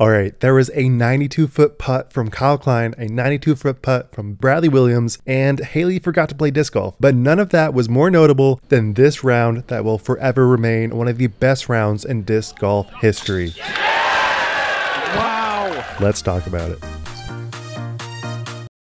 All right, there was a 92 foot putt from Kyle Klein, a 92 foot putt from Bradley Williams, and Haley forgot to play disc golf. But none of that was more notable than this round that will forever remain one of the best rounds in disc golf history. Wow. Let's talk about it.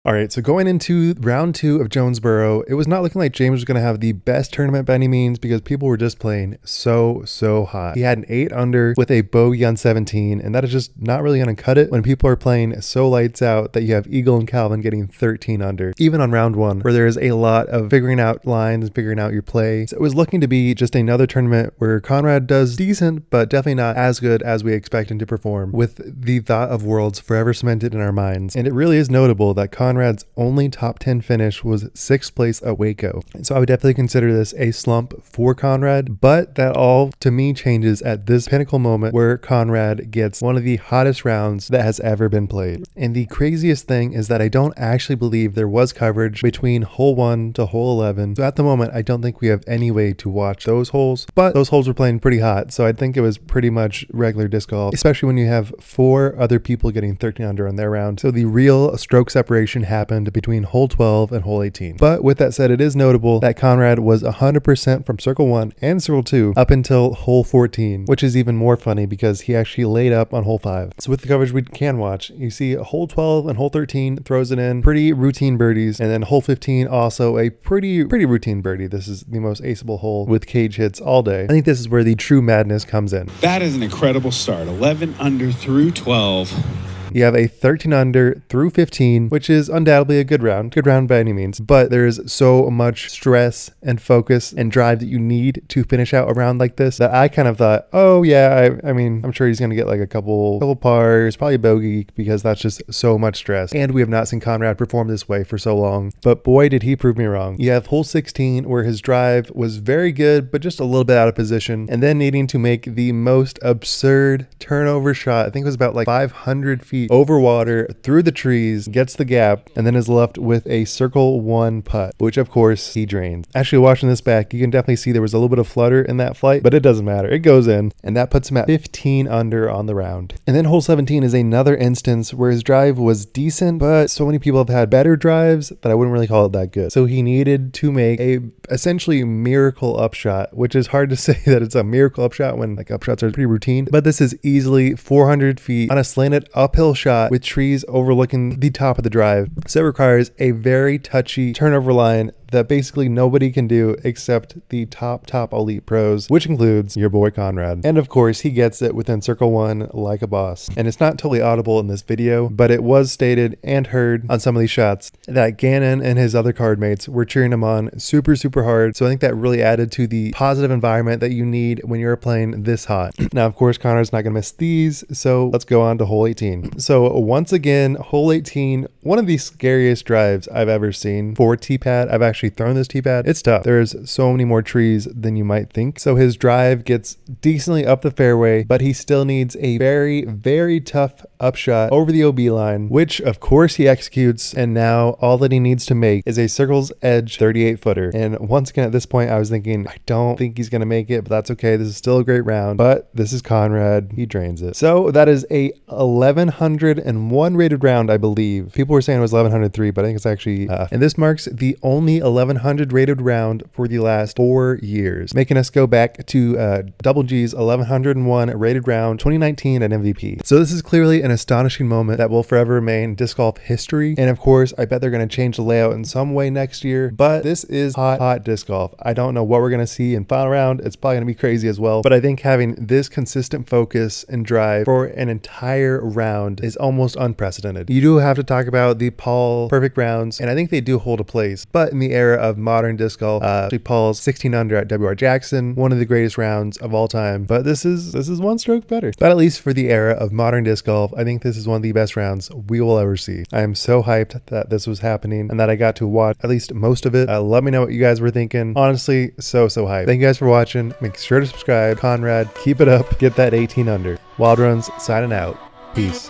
All right, so going into round two of Jonesboro, it was not looking like James was going to have the best tournament by any means because people were just playing so, so hot. He had an 8 under with a bogey on 17, and that is just not really going to cut it when people are playing so lights out that you have Eagle and Calvin getting 13 under, even on round one, where there is a lot of figuring out lines and figuring out your play. So it was looking to be just another tournament where Conrad does decent, but definitely not as good as we expect him to perform, with the thought of worlds forever cemented in our minds. And it really is notable that Conrad Conrad's only top 10 finish was sixth place at Waco. So I would definitely consider this a slump for Conrad, but that all to me changes at this pinnacle moment where Conrad gets one of the hottest rounds that has ever been played. And the craziest thing is that I don't actually believe there was coverage between hole 1 to hole 11. So at the moment, I don't think we have any way to watch those holes, but those holes were playing pretty hot. So I think it was pretty much regular disc golf, especially when you have four other people getting 13 under on their round. So the real stroke separation happened between hole 12 and hole 18. But with that said, it is notable that Conrad was 100% from circle 1 and circle 2 up until hole 14, which is even more funny because he actually laid up on hole 5. So with the coverage we can watch, you see hole 12 and hole 13 throws it in, pretty routine birdies, and then hole 15 also a pretty pretty routine birdie. This is the most aceable hole with cage hits all day. I think this is where the true madness comes in. That is an incredible start. 11 under through 12. You have a 13 under through 15, which is undoubtedly a good round, good round by any means, but there's so much stress and focus and drive that you need to finish out a round like this that I kind of thought, oh yeah, I, I mean, I'm sure he's going to get like a couple, couple pars, probably bogey because that's just so much stress. And we have not seen Conrad perform this way for so long, but boy, did he prove me wrong. You have hole 16 where his drive was very good, but just a little bit out of position, and then needing to make the most absurd turnover shot. I think it was about like 500 feet feet over water through the trees, gets the gap, and then is left with a circle one putt, which of course he drains. Actually, watching this back, you can definitely see there was a little bit of flutter in that flight, but it doesn't matter. It goes in, and that puts him at 15 under on the round. And then hole 17 is another instance where his drive was decent, but so many people have had better drives that I wouldn't really call it that good. So he needed to make a essentially miracle upshot, which is hard to say that it's a miracle upshot when like upshots are pretty routine, but this is easily 400 feet on a slanted uphill shot with trees overlooking the top of the drive. So it requires a very touchy turnover line that basically nobody can do except the top, top elite pros, which includes your boy Conrad. And of course, he gets it within circle one like a boss. And it's not totally audible in this video, but it was stated and heard on some of these shots that Gannon and his other card mates were cheering him on super, super hard. So I think that really added to the positive environment that you need when you're playing this hot. now, of course, Conrad's not going to miss these. So let's go on to hole 18. So once again, hole 18, one of the scariest drives I've ever seen for T-pad. I've actually actually thrown this tee pad, it's tough. There's so many more trees than you might think. So his drive gets decently up the fairway, but he still needs a very, very tough upshot over the OB line, which of course he executes. And now all that he needs to make is a circle's edge 38 footer. And once again, at this point, I was thinking, I don't think he's going to make it, but that's okay. This is still a great round. But this is Conrad. He drains it. So that is a 1101 rated round, I believe. People were saying it was 1103, but I think it's actually, uh, and this marks the only 1100 rated round for the last four years, making us go back to uh, Double G's 1101 rated round 2019 at MVP. So this is clearly an astonishing moment that will forever remain disc golf history. And of course, I bet they're going to change the layout in some way next year, but this is hot, hot disc golf. I don't know what we're going to see in final round. It's probably going to be crazy as well, but I think having this consistent focus and drive for an entire round is almost unprecedented. You do have to talk about the Paul perfect rounds, and I think they do hold a place, but in the era of modern disc golf. Uh, Paul's 16 under at WR Jackson, one of the greatest rounds of all time. But this is this is one stroke better. But at least for the era of modern disc golf, I think this is one of the best rounds we will ever see. I am so hyped that this was happening and that I got to watch at least most of it. Uh, let me know what you guys were thinking. Honestly, so so hyped. Thank you guys for watching. Make sure to subscribe. Conrad, keep it up. Get that 18 under. Wild Runs signing out. Peace.